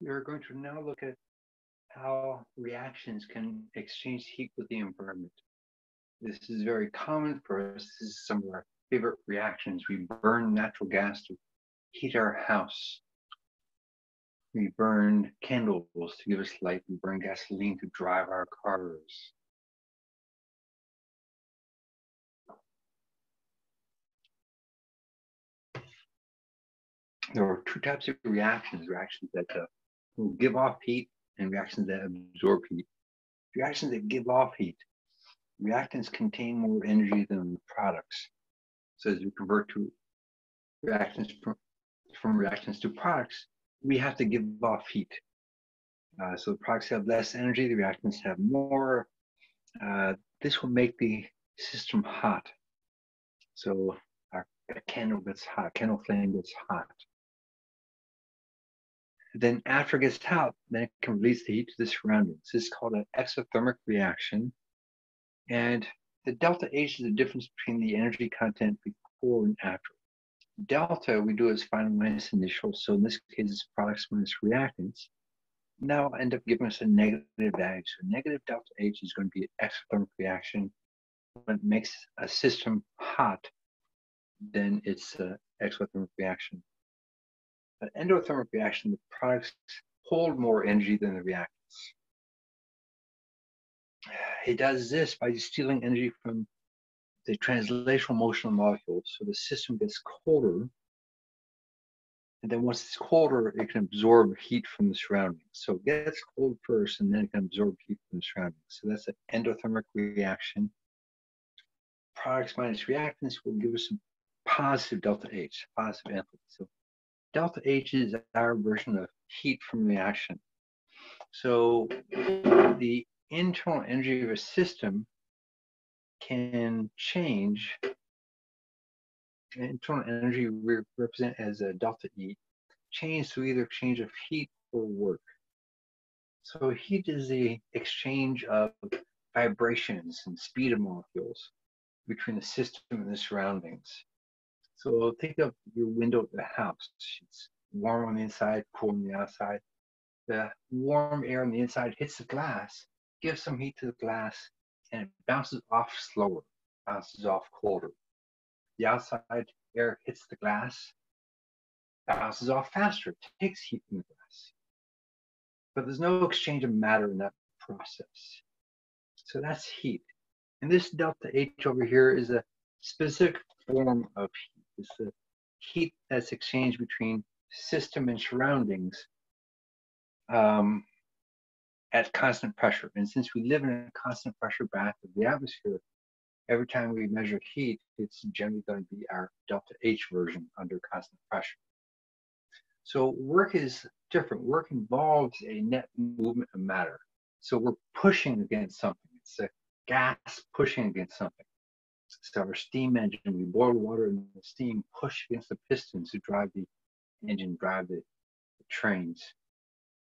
we're going to now look at how reactions can exchange heat with the environment. This is very common for us. This is some of our favorite reactions. We burn natural gas to heat our house. We burn candles to give us light. We burn gasoline to drive our cars. There are two types of reactions, reactions that uh, will give off heat and reactions that absorb heat. Reactions that give off heat. Reactants contain more energy than products. So as we convert to reactions from, from reactions to products, we have to give off heat. Uh, so the products have less energy, the reactants have more. Uh, this will make the system hot. So our candle gets hot, candle flame gets hot. Then after it gets hot, then it can release the heat to the surroundings. This is called an exothermic reaction. And the delta H is the difference between the energy content before and after. Delta we do as final minus initial. So in this case, it's products minus reactants. Now end up giving us a negative value. So negative delta H is going to be an exothermic reaction. When it makes a system hot, then it's an exothermic reaction an endothermic reaction, the products hold more energy than the reactants. It does this by stealing energy from the translational motion of molecules. So the system gets colder. And then once it's colder, it can absorb heat from the surroundings. So it gets cold first and then it can absorb heat from the surroundings. So that's an endothermic reaction. Products minus reactants will give us a positive delta H, positive enthalpy. So delta H is our version of heat from reaction. So the internal energy of a system can change. Internal energy we represent as a delta E, change to either exchange of heat or work. So heat is the exchange of vibrations and speed of molecules between the system and the surroundings. So think of your window of the house. It's warm on the inside, cool on the outside. The warm air on the inside hits the glass, gives some heat to the glass, and it bounces off slower, bounces off colder. The outside air hits the glass, bounces off faster, takes heat from the glass. But there's no exchange of matter in that process. So that's heat. And this delta H over here is a specific form of heat is the heat that's exchanged between system and surroundings um, at constant pressure. And since we live in a constant pressure bath of the atmosphere, every time we measure heat, it's generally going to be our delta H version under constant pressure. So work is different. Work involves a net movement of matter. So we're pushing against something. It's a gas pushing against something. So our steam engine, we boil water and the steam push against the pistons to drive the engine, drive the, the trains,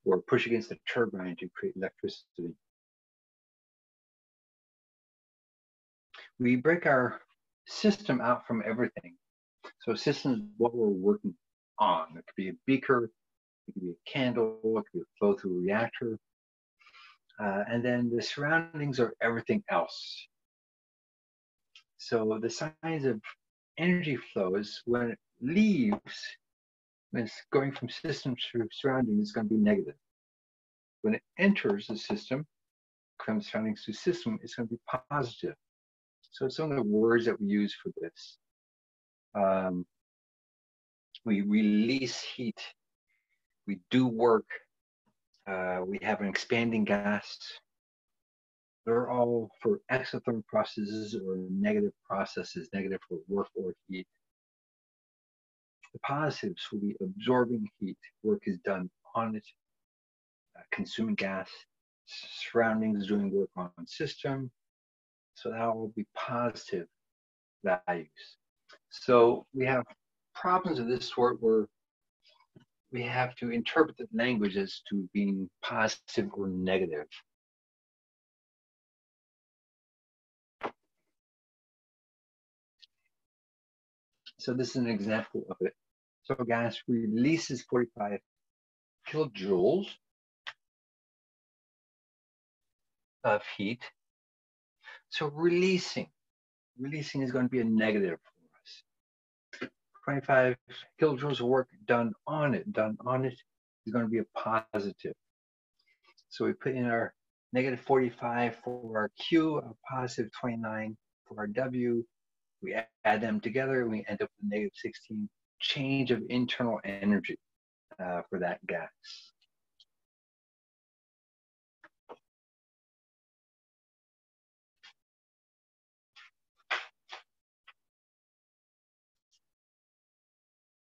or push against the turbine to create electricity. We break our system out from everything. So a system is what we're working on. It could be a beaker, it could be a candle, it could be a flow through reactor. Uh, and then the surroundings are everything else. So the signs of energy flows when it leaves, when it's going from system to surrounding, it's going to be negative. When it enters the system, from surroundings to system, it's going to be positive. So some of the words that we use for this. Um, we release heat. We do work. Uh, we have an expanding gas. They're all for exothermic processes or negative processes, negative for work or heat. The positives will be absorbing heat. Work is done on it, uh, consuming gas, surroundings doing work on system. So that will be positive values. So we have problems of this sort where we have to interpret the language as to being positive or negative. So this is an example of it. So gas releases 45 kilojoules of heat. So releasing, releasing is going to be a negative for us. 25 kilojoules of work done on it, done on it is going to be a positive. So we put in our negative 45 for our Q, a positive 29 for our W. We add them together and we end up with negative 16 change of internal energy uh, for that gas.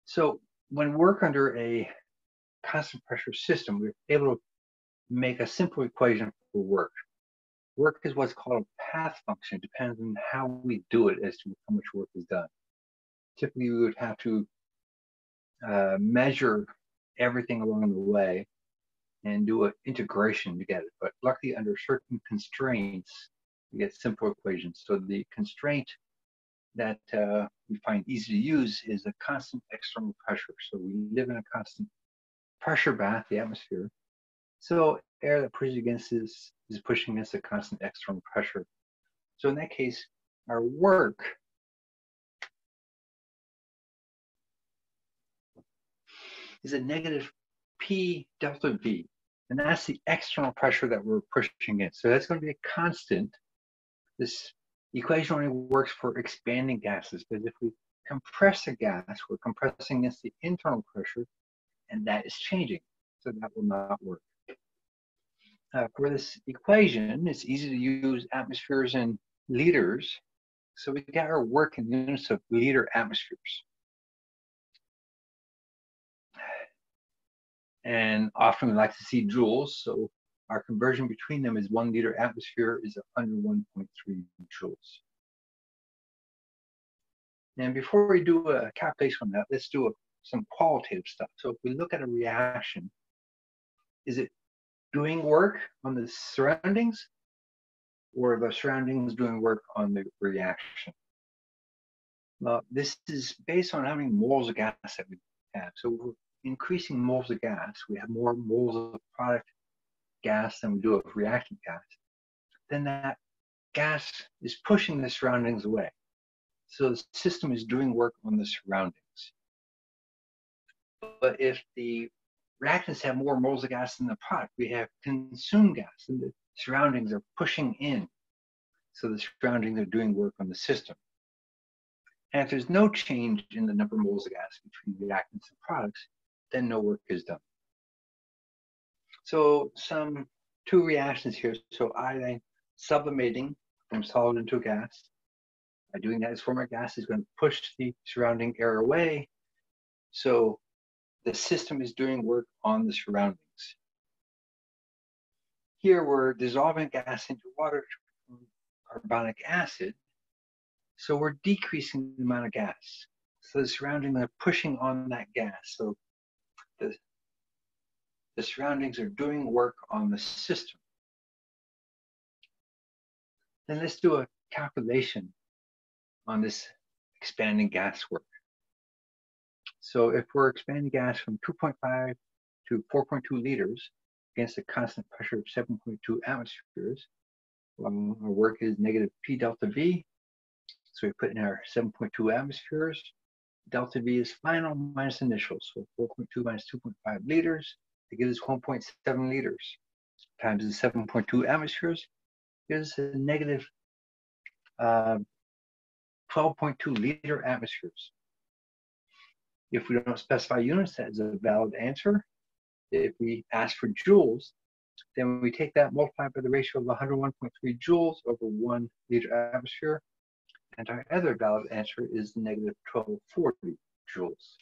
So when work under a constant pressure system, we're able to make a simple equation for work. Work is what's called a path function. It depends on how we do it as to how much work is done. Typically, we would have to uh, measure everything along the way and do an integration to get it. But luckily, under certain constraints, we get simple equations. So the constraint that uh, we find easy to use is a constant external pressure. So we live in a constant pressure bath, the atmosphere. So air that pushes against this is pushing against a constant external pressure. So in that case, our work is a negative P delta V. And that's the external pressure that we're pushing in. So that's going to be a constant. This equation only works for expanding gases, but if we compress a gas, we're compressing against the internal pressure, and that is changing. So that will not work. Uh, for this equation, it's easy to use atmospheres and liters. So we got our work in units of liter atmospheres. And often we like to see joules. So our conversion between them is one liter atmosphere is 101.3 joules. And before we do a calculation on that, let's do a, some qualitative stuff. So if we look at a reaction, is it doing work on the surroundings or the surroundings doing work on the reaction? Well, this is based on how many moles of gas that we have. So we're increasing moles of gas. We have more moles of product gas than we do of reactant gas. Then that gas is pushing the surroundings away. So the system is doing work on the surroundings. But if the reactants have more moles of gas than the product. We have consumed gas, and the surroundings are pushing in. So the surroundings are doing work on the system. And if there's no change in the number of moles of gas between reactants and products, then no work is done. So some two reactions here. So iodine sublimating from solid into gas. By doing that, its former gas is going to push the surrounding air away. So the system is doing work on the surroundings. Here we're dissolving gas into water, to carbonic acid. So we're decreasing the amount of gas. So the surroundings are pushing on that gas. So the, the surroundings are doing work on the system. Then let's do a calculation on this expanding gas work. So if we're expanding gas from 2.5 to 4.2 liters against a constant pressure of 7.2 atmospheres, um, our work is negative P delta V. So we put in our 7.2 atmospheres. Delta V is final minus initial. So 4.2 minus 2.5 liters, it gives us 1.7 liters times the 7.2 atmospheres gives us a negative uh, 12.2 liter atmospheres. If we don't specify units, that is a valid answer. If we ask for joules, then we take that multiplied by the ratio of 101.3 joules over one liter atmosphere. And our other valid answer is negative 1240 joules.